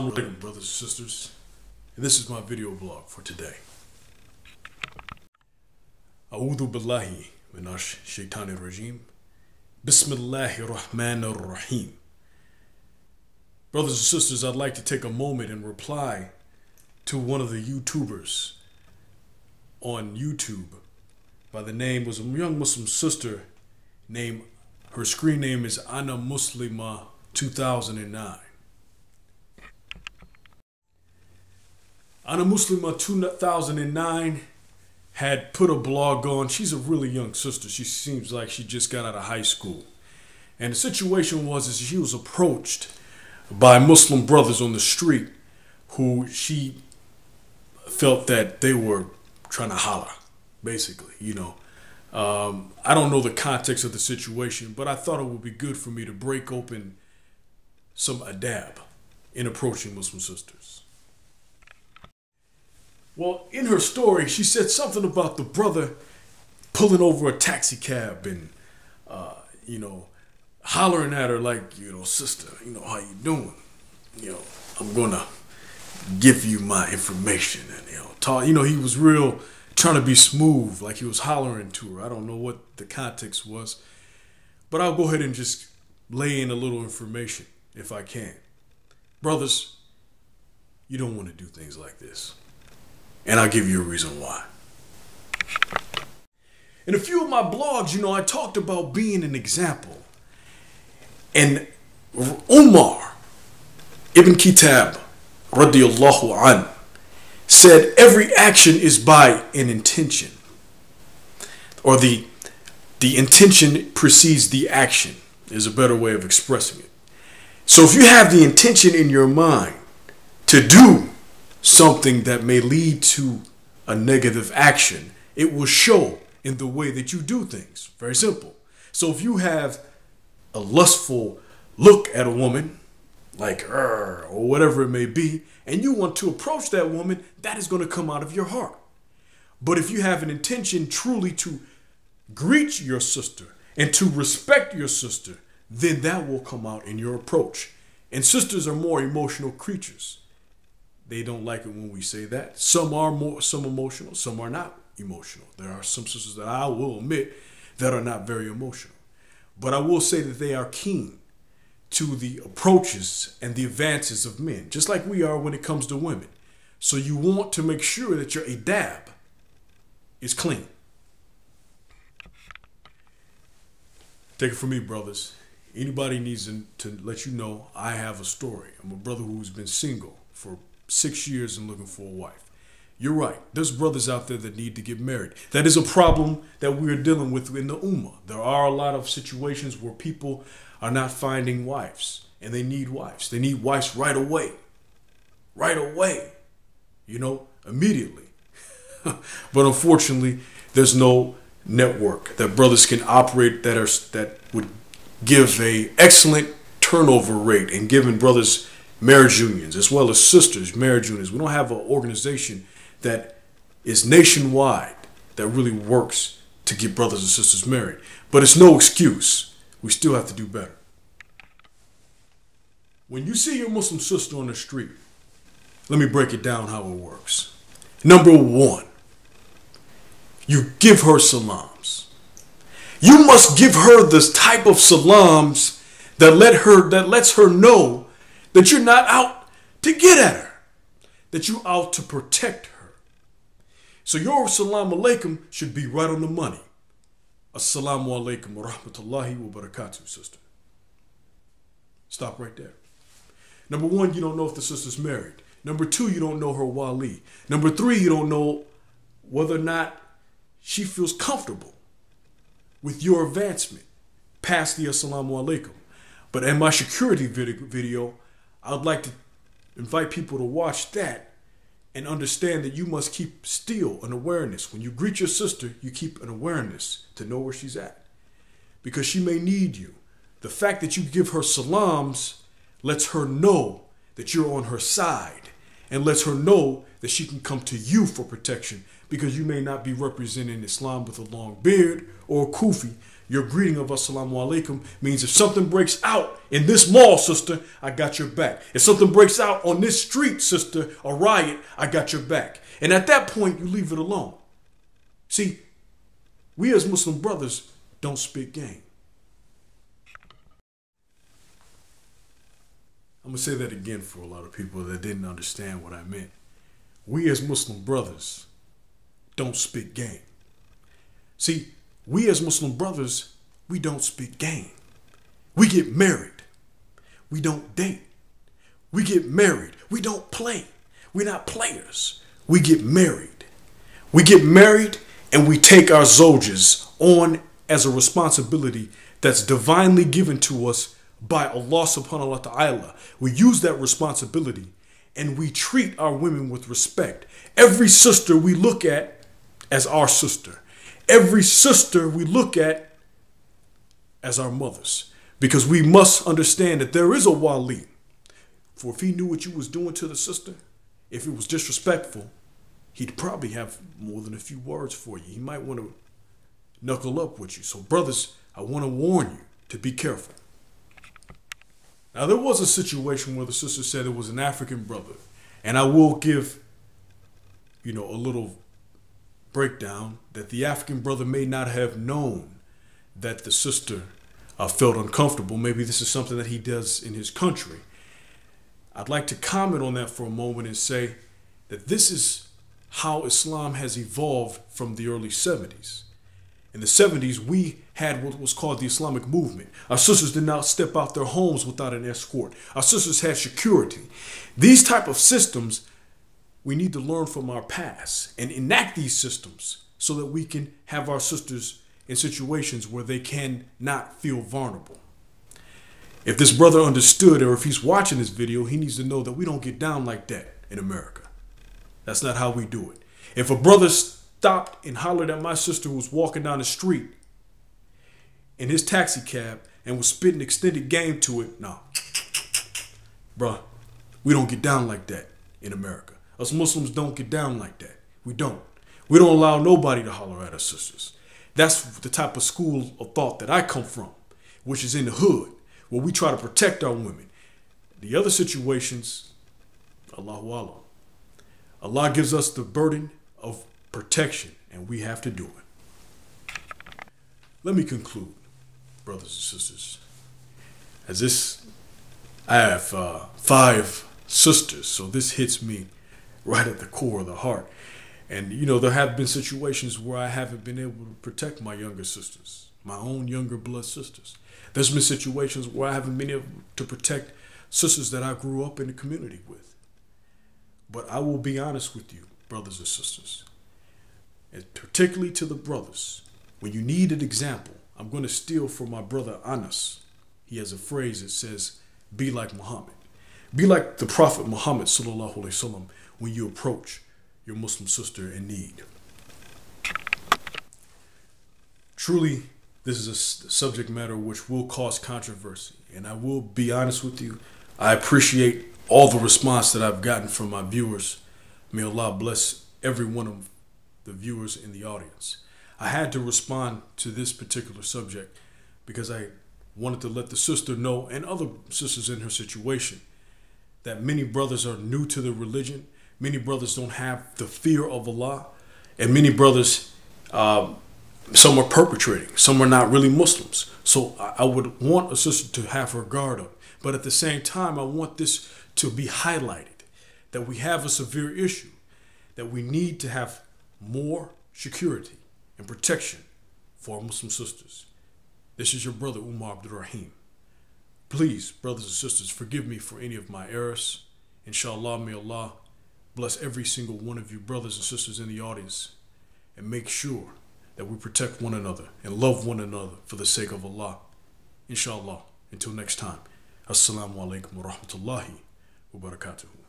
Alaikum, brothers and sisters. And this is my video blog for today. A'udhu billahi minash shaitanir rajim. Bismillahir rahmanir rahim. Brothers and sisters, I'd like to take a moment and reply to one of the YouTubers on YouTube by the name was a young Muslim sister named her screen name is Anna Muslima 2009. Ana Muslima 2009 had put a blog on. She's a really young sister. She seems like she just got out of high school. And the situation was is she was approached by Muslim brothers on the street who she felt that they were trying to holler, basically, you know. Um, I don't know the context of the situation, but I thought it would be good for me to break open some adab in approaching Muslim sisters. Well, in her story, she said something about the brother pulling over a taxi cab and, uh, you know, hollering at her like, you know, sister, you know, how you doing? You know, I'm gonna give you my information and you know, talk. You know, he was real trying to be smooth, like he was hollering to her. I don't know what the context was, but I'll go ahead and just lay in a little information if I can. Brothers, you don't want to do things like this. And I'll give you a reason why. In a few of my blogs, you know, I talked about being an example. And Umar ibn Khattab, radiallahu an, said every action is by an intention. Or the, the intention precedes the action, is a better way of expressing it. So if you have the intention in your mind to do something that may lead to a negative action, it will show in the way that you do things. Very simple. So if you have a lustful look at a woman, like her or whatever it may be, and you want to approach that woman, that is going to come out of your heart. But if you have an intention truly to greet your sister and to respect your sister, then that will come out in your approach. And sisters are more emotional creatures. They don't like it when we say that. Some are more some emotional, some are not emotional. There are some sisters that I will admit that are not very emotional. But I will say that they are keen to the approaches and the advances of men, just like we are when it comes to women. So you want to make sure that your adab is clean. Take it from me, brothers. Anybody needs to let you know I have a story. I'm a brother who's been single for six years and looking for a wife. You're right. There's brothers out there that need to get married. That is a problem that we're dealing with in the Ummah. There are a lot of situations where people are not finding wives and they need wives. They need wives right away. Right away. You know, immediately. but unfortunately, there's no network that brothers can operate that are that would give a excellent turnover rate and giving brothers marriage unions as well as sisters marriage unions. We don't have an organization that is nationwide that really works to get brothers and sisters married. But it's no excuse. We still have to do better. When you see your Muslim sister on the street, let me break it down how it works. Number one, you give her salams. You must give her this type of salams that let her that lets her know that you're not out to get at her, that you're out to protect her. So your salam alaikum should be right on the money. Assalamu alaikum wa rahmatullahi wa barakatuh, sister. Stop right there. Number one, you don't know if the sister's married. Number two, you don't know her wali. Number three, you don't know whether or not she feels comfortable with your advancement past the assalamu alaikum. But in my security video, I would like to invite people to watch that and understand that you must keep still an awareness. When you greet your sister, you keep an awareness to know where she's at because she may need you. The fact that you give her salams lets her know that you're on her side and lets her know that she can come to you for protection because you may not be representing Islam with a long beard or a kufi. Your greeting of assalamu alaikum means if something breaks out in this mall, sister, I got your back. If something breaks out on this street, sister, a riot, I got your back. And at that point, you leave it alone. See, we as Muslim brothers don't speak game. I'm going to say that again for a lot of people that didn't understand what I meant. We as Muslim brothers don't speak game. See, we as Muslim brothers, we don't speak game. We get married. We don't date. We get married. We don't play. We're not players. We get married. We get married and we take our soldiers on as a responsibility that's divinely given to us by Allah subhanahu wa ta'ala. We use that responsibility and we treat our women with respect. Every sister we look at as our sister. Every sister we look at as our mothers. Because we must understand that there is a wali. For if he knew what you was doing to the sister, if it was disrespectful, he'd probably have more than a few words for you. He might want to knuckle up with you. So, brothers, I want to warn you to be careful. Now, there was a situation where the sister said it was an African brother, and I will give, you know, a little breakdown that the African brother may not have known that the sister uh, felt uncomfortable. Maybe this is something that he does in his country. I'd like to comment on that for a moment and say that this is how Islam has evolved from the early 70s. In the 70s, we had what was called the Islamic movement. Our sisters did not step out their homes without an escort. Our sisters had security. These type of systems, we need to learn from our past and enact these systems so that we can have our sisters in situations where they can not feel vulnerable. If this brother understood or if he's watching this video, he needs to know that we don't get down like that in America. That's not how we do it. If a brother stopped and hollered at my sister who was walking down the street in his taxi cab and was spitting extended game to it, no. Bruh, we don't get down like that in America. Us Muslims don't get down like that. We don't. We don't allow nobody to holler at our sisters. That's the type of school of thought that I come from, which is in the hood, where we try to protect our women. The other situations, Allahu a'lam. Allah gives us the burden of protection, and we have to do it. Let me conclude, brothers and sisters. As this, I have uh, five sisters, so this hits me right at the core of the heart. And you know, there have been situations where I haven't been able to protect my younger sisters, my own younger blood sisters. There's been situations where I haven't been able to protect sisters that I grew up in the community with. But I will be honest with you, brothers and sisters and particularly to the brothers, when you need an example, I'm going to steal from my brother Anas. He has a phrase that says, be like Muhammad. Be like the Prophet Muhammad wasallam when you approach your Muslim sister in need. Truly, this is a subject matter which will cause controversy. And I will be honest with you, I appreciate all the response that I've gotten from my viewers. May Allah bless every one of the viewers in the audience. I had to respond to this particular subject because I wanted to let the sister know and other sisters in her situation that many brothers are new to the religion. Many brothers don't have the fear of Allah, and many brothers, um, some are perpetrating, some are not really Muslims. So I would want a sister to have her guard up. But at the same time, I want this to be highlighted that we have a severe issue, that we need to have more security and protection for our Muslim sisters. This is your brother Umar Abdul Rahim. Please, brothers and sisters, forgive me for any of my errors. Inshallah, may Allah bless every single one of you, brothers and sisters in the audience, and make sure that we protect one another and love one another for the sake of Allah. Inshallah. Until next time. Assalamu alaikum wa rahmatullahi wa barakatuh.